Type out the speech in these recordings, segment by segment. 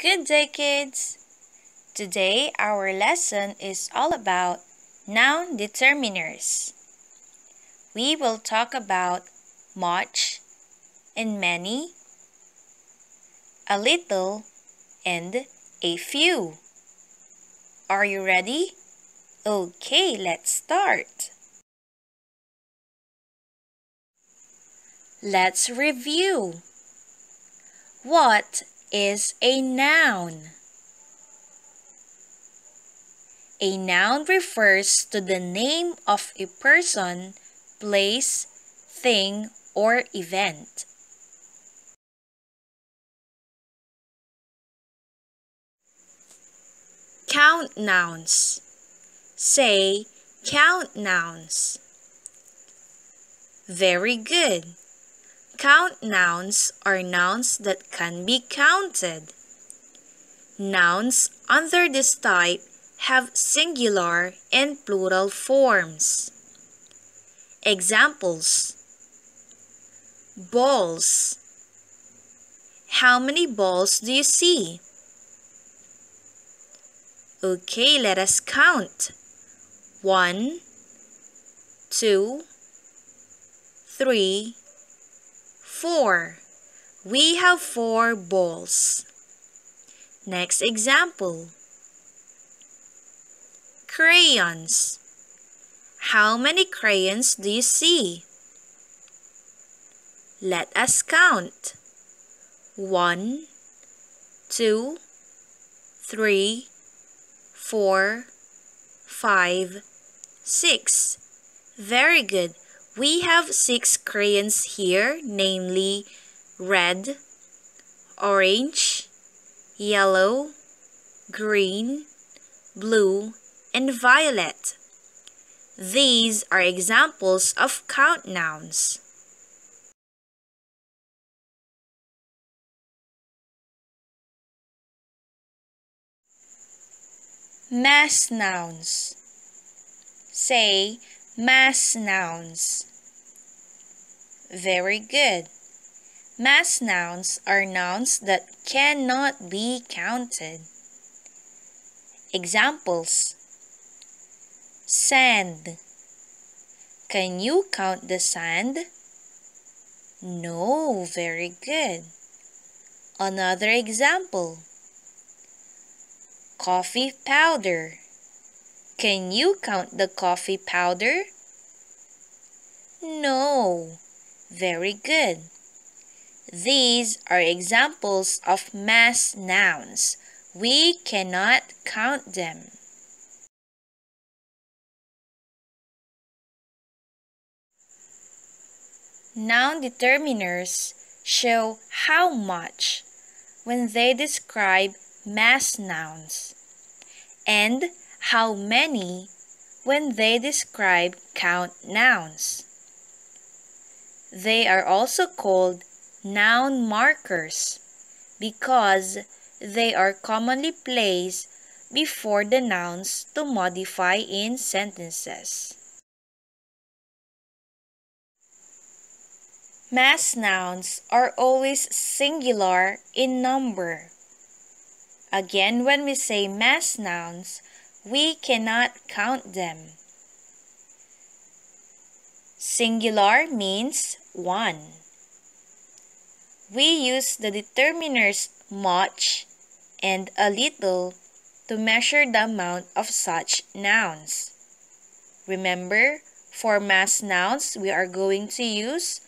Good day, kids! Today, our lesson is all about noun determiners. We will talk about much and many, a little, and a few. Are you ready? Okay, let's start. Let's review. What is a noun? A noun refers to the name of a person, place, thing, or event. Count nouns. Say, count nouns. Very good. Count nouns are nouns that can be counted. Nouns under this type have singular and plural forms. Examples Balls How many balls do you see? Okay, let us count. One, two, three, Four. We have four balls. Next example. Crayons. How many crayons do you see? Let us count. One, two, three, four, five, six. Very good. We have six crayons here, namely red, orange, yellow, green, blue, and violet. These are examples of count nouns. Mass nouns. Say Mass nouns. Very good. Mass nouns are nouns that cannot be counted. Examples Sand. Can you count the sand? No, very good. Another example Coffee powder. Can you count the coffee powder? No. Very good. These are examples of mass nouns. We cannot count them. Noun determiners show how much when they describe mass nouns and how many when they describe count nouns. They are also called noun markers because they are commonly placed before the nouns to modify in sentences. Mass nouns are always singular in number. Again, when we say mass nouns, we cannot count them. Singular means one. We use the determiners much and a little to measure the amount of such nouns. Remember, for mass nouns, we are going to use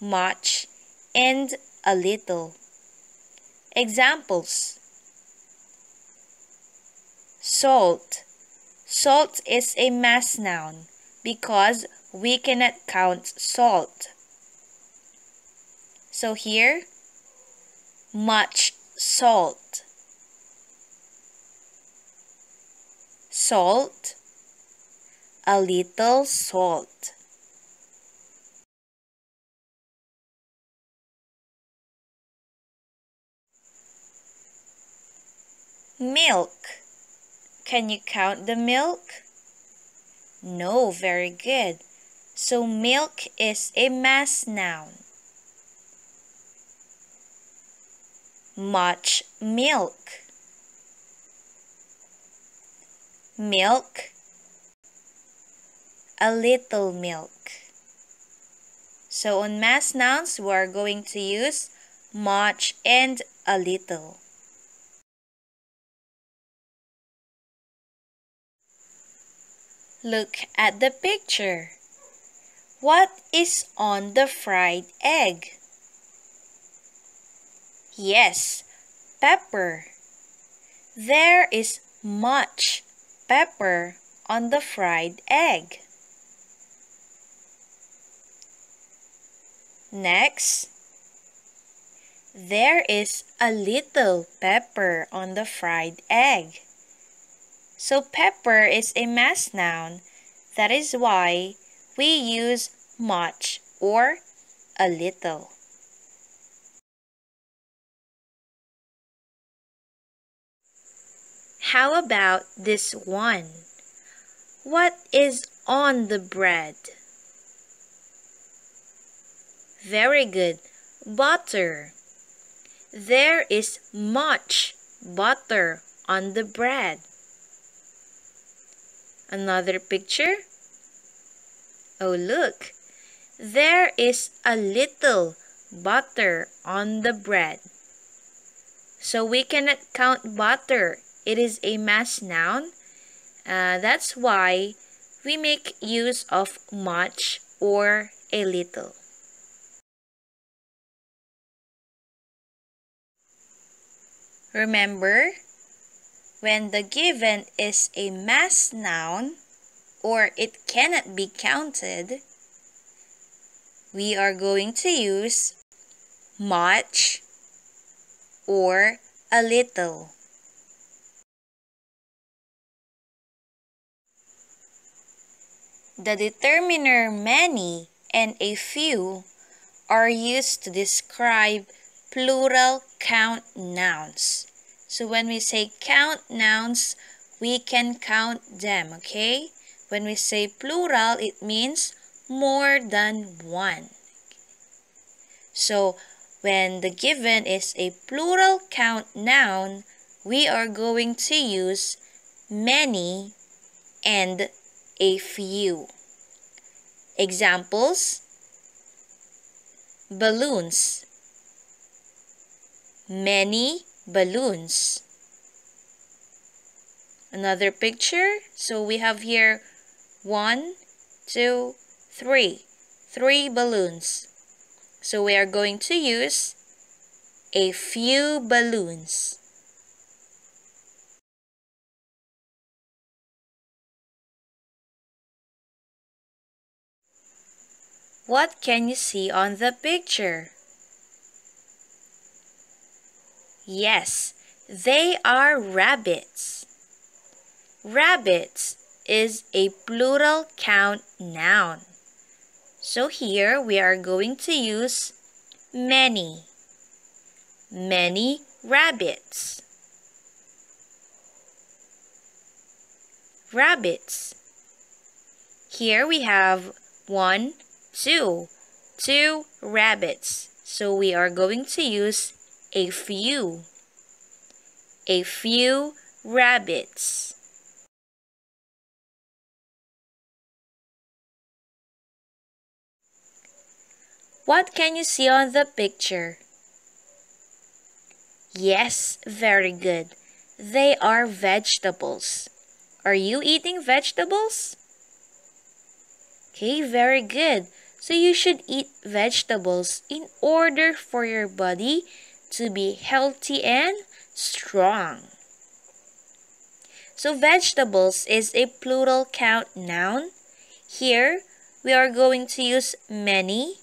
much and a little. Examples Salt. Salt is a mass noun because we cannot count salt. So here, much salt. Salt, a little salt. Milk. Can you count the milk? No, very good. So milk is a mass noun. much milk. Milk, a little milk. So on mass nouns, we are going to use much and a little. Look at the picture. What is on the fried egg? Yes, pepper. There is much pepper on the fried egg. Next, there is a little pepper on the fried egg. So pepper is a mass noun. That is why we use much or a little. How about this one? What is on the bread? Very good. Butter. There is much butter on the bread. Another picture. Oh, look. There is a little butter on the bread. So we cannot count butter. It is a mass noun. Uh, that's why we make use of much or a little. Remember, when the given is a mass noun or it cannot be counted, we are going to use much or a little. The determiner many and a few are used to describe plural count nouns. So when we say count nouns, we can count them, okay? When we say plural, it means more than one. So when the given is a plural count noun, we are going to use many and a few. Examples balloons many balloons. Another picture. So we have here one, two, three. Three balloons. So we are going to use a few balloons. What can you see on the picture? Yes, they are rabbits. Rabbits is a plural count noun. So here we are going to use many. Many rabbits. Rabbits. Here we have one, two. Two rabbits. So we are going to use a few. A few rabbits. What can you see on the picture? Yes, very good. They are vegetables. Are you eating vegetables? Okay, very good. So you should eat vegetables in order for your body to be healthy and strong. So vegetables is a plural count noun. Here, we are going to use many,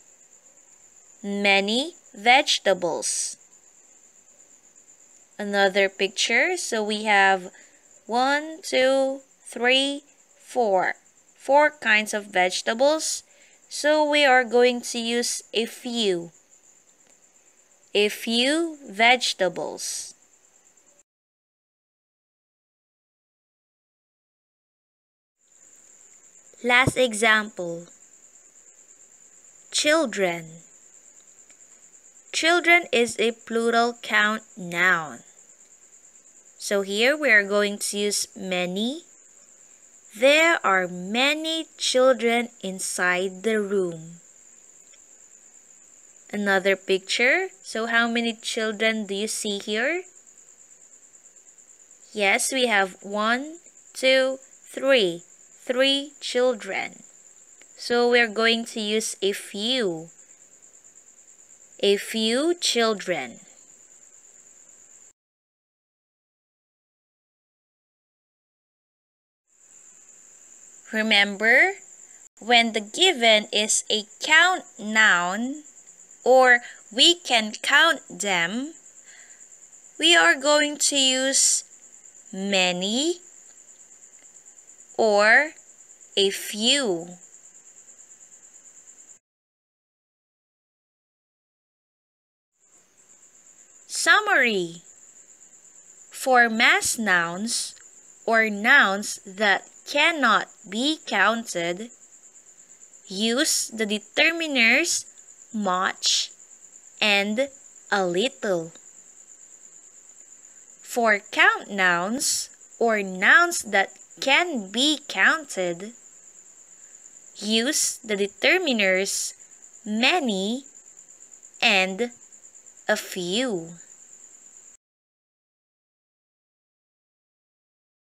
many vegetables. Another picture. So we have one, two, three, four. Four kinds of vegetables. So we are going to use a few a few vegetables. Last example. Children. children is a plural count noun. So here we are going to use many. There are many children inside the room. Another picture. So how many children do you see here? Yes, we have one, two, three. Three children. So we're going to use a few. A few children. Remember, when the given is a count noun or we can count them, we are going to use many or a few. Summary For mass nouns or nouns that cannot be counted, use the determiners much and a little. For count nouns or nouns that can be counted, use the determiners many and a few.